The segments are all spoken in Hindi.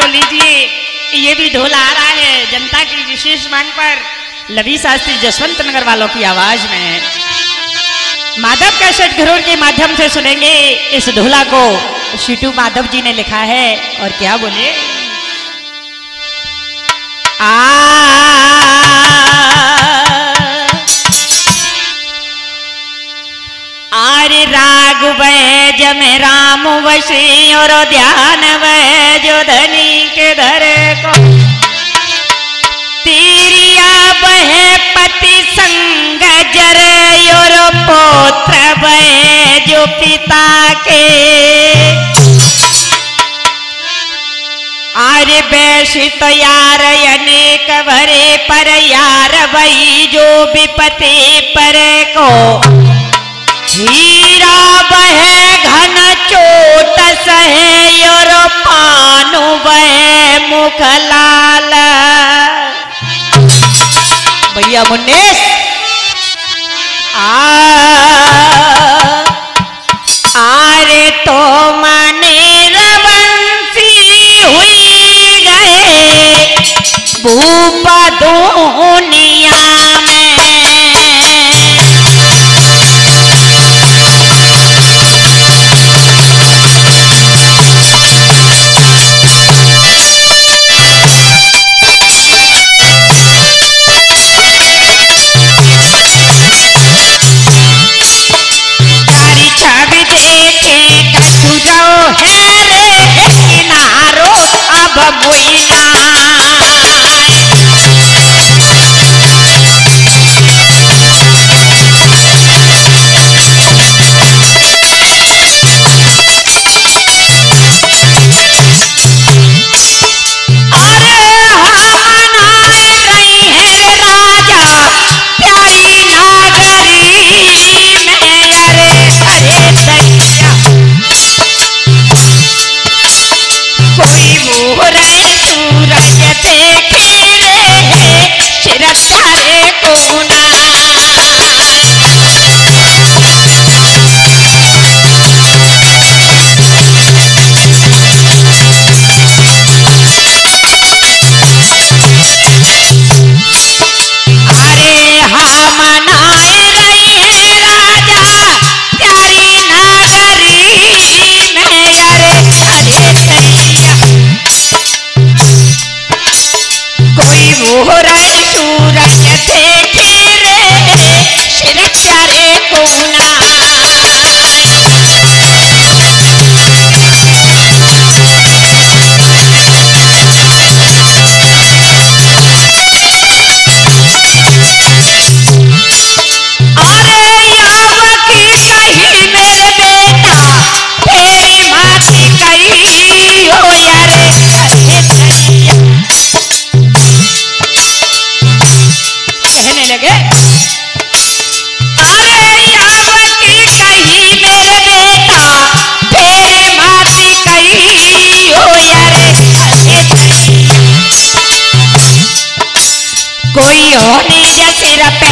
तो लीजिए, ये भी ढोल आ रहा है, जनता की विशेष मांग पर। लवी शास्त्री जसवंत नगर वालों की आवाज़ में। माधव कैसेट घरों के माध्यम से सुनेंगे इस ढोला को। शिटू माधव जी ने लिखा है, और क्या बोले? आ, आरे राग वैज में राम वशी और ध्यान वैज बहे जो पिता के। आर्य बैशित यार अनेक भरे पर यार वही जो विपति पर को। हीरा बहे घन चोट सहे और पानु बहे मुख लाल। भैया मुन्नेश Ahora कोई होनी जे सिर पे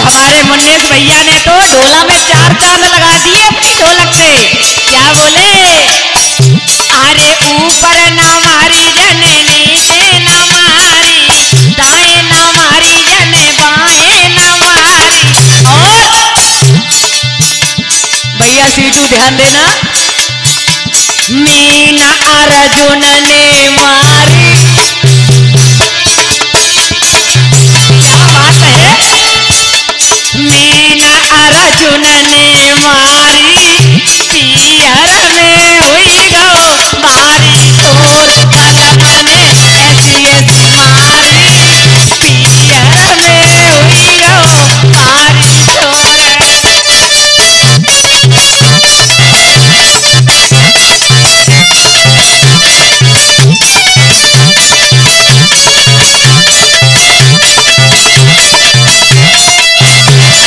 हमारे मुन्नेश भैया ने तो ढोला में चार चाँद लगा दिए अपनी ढोलक से। क्या बोले? अरे ऊपर ना मारी, जने नीचे ना मारी मारी, जने बाएँ ना मारी। और भैया, सीटू ध्यान देना। मीना अर्जुन ने मारी। अर्जुन ने मारी पियर में हुई गो मारी तोर कलम ने ऐसी ऐसी मारी पियर में हुई गो मारी तोर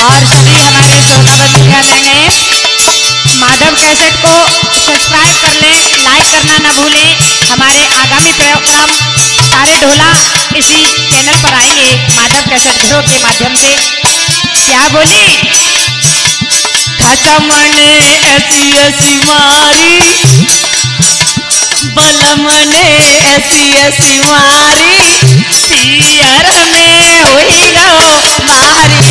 और माधव को सब्सक्राइब कर लें, लाइक करना ना भूलें। हमारे आगामी प्रोग्राम सारे ढोला इसी चैनल पर आएँगे, माधव कैसेट घरों के माध्यम से। क्या बोली? खत्म ने ऐसी ऐसी मारी। बलम ने ऐसी ऐसी मारी। पियर में हुई गो मारी।